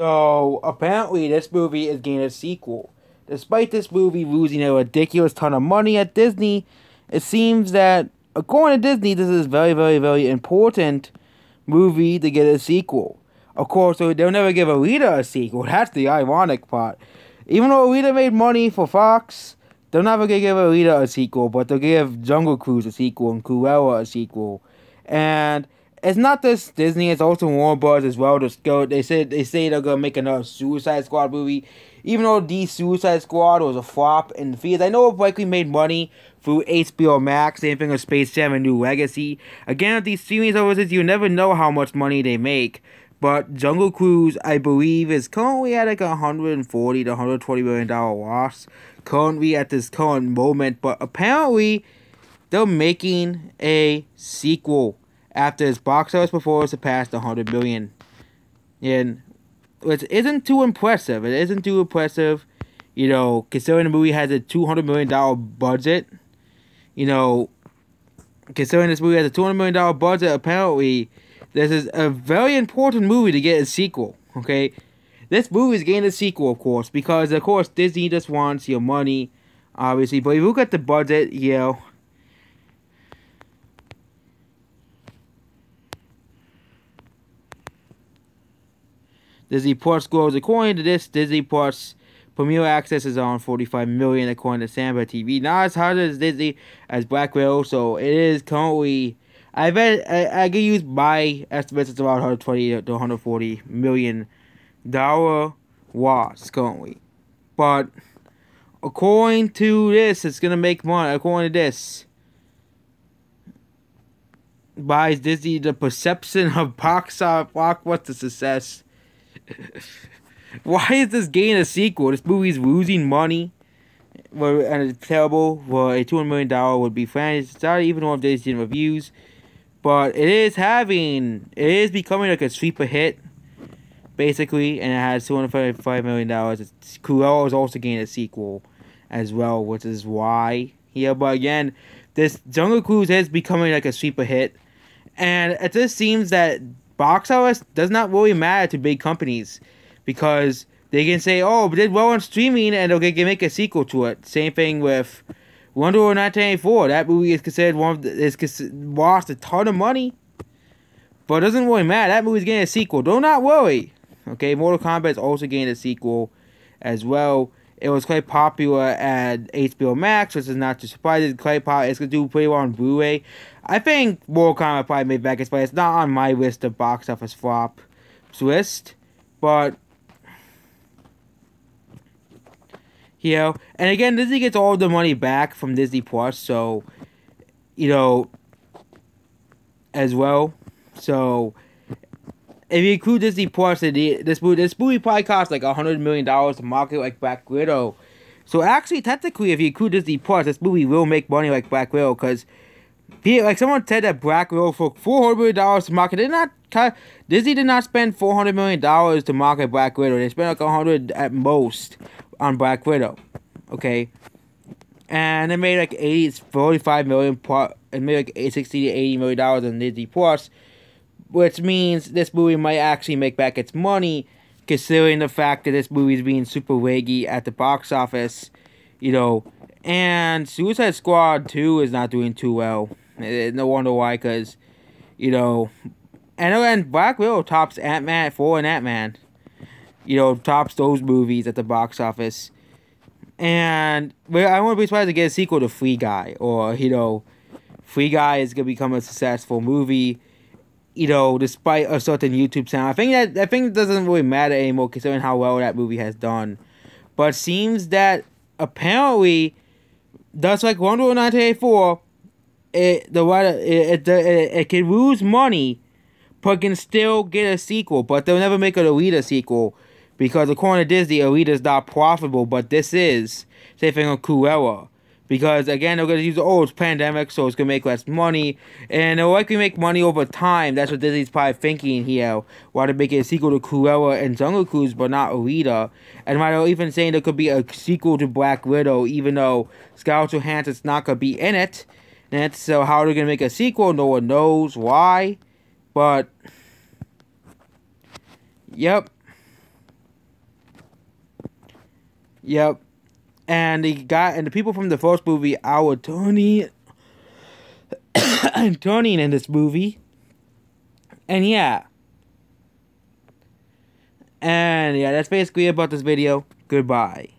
So apparently, this movie is getting a sequel. Despite this movie losing a ridiculous ton of money at Disney, it seems that according to Disney, this is very, very, very important movie to get a sequel. Of course, they'll never give Alita a sequel. That's the ironic part. Even though Alita made money for Fox, they're never gonna give Alita a sequel, but they'll give Jungle Cruise a sequel and Cruella a sequel. And it's not just Disney; it's also Warner Bros. as well. Go, they said they say they're gonna make another Suicide Squad movie, even though the Suicide Squad was a flop in the theaters. I know it likely made money through HBO Max. Same thing with Space Jam and New Legacy. Again, with these streaming services, you never know how much money they make. But Jungle Cruise, I believe, is currently at like a 140 to 120 million dollar loss. Currently at this current moment, but apparently they're making a sequel after its box office before surpassed 100 million. And which isn't too impressive. It isn't too impressive, you know, considering the movie has a 200 million dollar budget. You know, considering this movie has a 200 million dollar budget, apparently this is a very important movie to get a sequel, okay? This movie is getting a sequel, of course, because, of course, Disney just wants your money, obviously. But if you look at the budget, you know, Disney Plus goes according to this Disney Plus Premier Access is on 45 million according to Samba TV. Not as hard as Disney as Black Widow, so it is currently I bet I, I can use my estimates. It's about 120 to 140 million dollar loss currently, but according to this, it's gonna make money. According to this, buys Disney the perception of box office blockbuster success. Why is this getting a sequel? This movie's losing money. Well, And it's terrible. Well, a $200 million would be franchise. It's not even one of on Disney reviews. But it is having, it is becoming like a sweeper hit, basically, and it has $255 million. Cruella is also getting a sequel as well, which is why. Yeah, but again, this Jungle Cruise is becoming like a sweeper hit. And it just seems that box office does not really matter to big companies because they can say, oh, we did well on streaming and they can make a sequel to it. Same thing with Wonder Woman 1984, that movie is considered one of the, is lost a ton of money, but it doesn't really matter. That movie's getting a sequel. Do not worry. Okay, Mortal Kombat is also getting a sequel as well. It was quite popular at HBO Max, which is not too surprising. It's quite. It's gonna do pretty well on Blu-ray. I think Mortal Kombat probably made back its play. It's not on my list of box office flop list, but You know, and again, Disney gets all the money back from Disney Plus, so you know, as well. So if you include Disney Plus, this movie this movie probably costs like hundred million dollars to market like Black Widow. So actually, technically, if you include Disney Plus, this movie will make money like Black Widow because. Like someone said that Black Widow for four hundred million dollars to market, did not Disney did not spend four hundred million dollars to market Black Widow. They spent like a hundred at most on Black Widow. Okay. And it made like 80, 45 million, plus, it made like 60 to 80 million dollars on Disney Plus, which means this movie might actually make back its money, considering the fact that this movie is being super waggy at the box office, you know. And Suicide Squad 2 is not doing too well. Eh, no wonder why, because, you know, and, and Black Widow tops Ant Man 4 and Ant Man you know, tops those movies at the box office. And well, I wouldn't be surprised to get a sequel to Free Guy, or you know, Free Guy is gonna become a successful movie. You know, despite a certain YouTube channel, I think that I think it doesn't really matter anymore considering how well that movie has done. But seems that apparently, just like Wonder Woman 1984, it the it, it, it, it can lose money, but can still get a sequel. But they'll never make a Alita sequel because according to Disney, Alita is not profitable, but this is. Same thing on Cruella. Because again, they're gonna use oh it's pandemic, so it's gonna make less money, and they'll likely make money over time. That's what Disney's probably thinking here. Why to make a sequel to Cruella and Jungle Cruise, but not Alita, and why they're even saying there could be a sequel to Black Widow, even though Scarlett Johansson's not gonna be in it. And so how they're gonna make a sequel, no one knows why, but yep. Yep. And the guy and the people from the first movie our Tony and Tony in this movie. And yeah. And yeah, that's basically about this video. Goodbye.